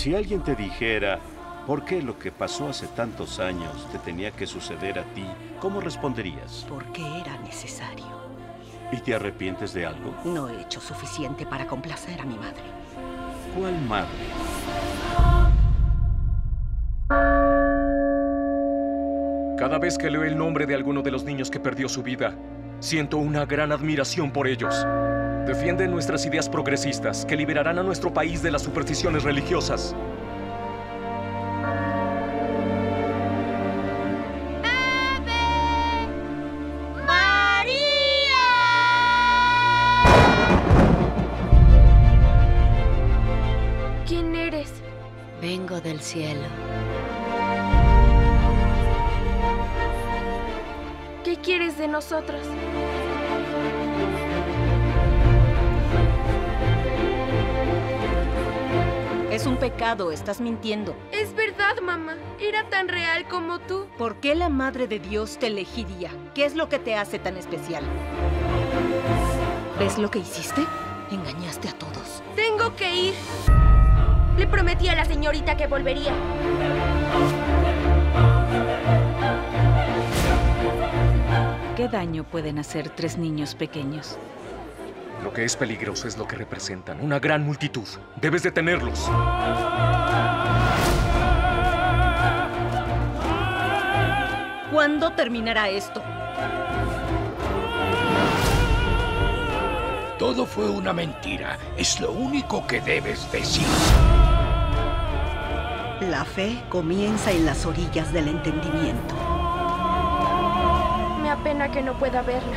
Si alguien te dijera por qué lo que pasó hace tantos años te tenía que suceder a ti, ¿cómo responderías? Porque era necesario. ¿Y te arrepientes de algo? No he hecho suficiente para complacer a mi madre. ¿Cuál madre? Cada vez que leo el nombre de alguno de los niños que perdió su vida, siento una gran admiración por ellos. Defienden nuestras ideas progresistas que liberarán a nuestro país de las supersticiones religiosas. ¿Quién eres? Vengo del cielo. ¿Qué quieres de nosotros? Es un pecado, estás mintiendo. Es verdad, mamá. Era tan real como tú. ¿Por qué la Madre de Dios te elegiría? ¿Qué es lo que te hace tan especial? ¿Ves lo que hiciste? Engañaste a todos. Tengo que ir. Le prometí a la señorita que volvería. ¿Qué daño pueden hacer tres niños pequeños? Lo que es peligroso es lo que representan, una gran multitud. Debes detenerlos. ¿Cuándo terminará esto? Todo fue una mentira. Es lo único que debes decir. La fe comienza en las orillas del entendimiento. Me apena que no pueda verla.